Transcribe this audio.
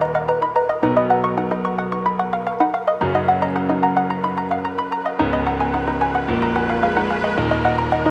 you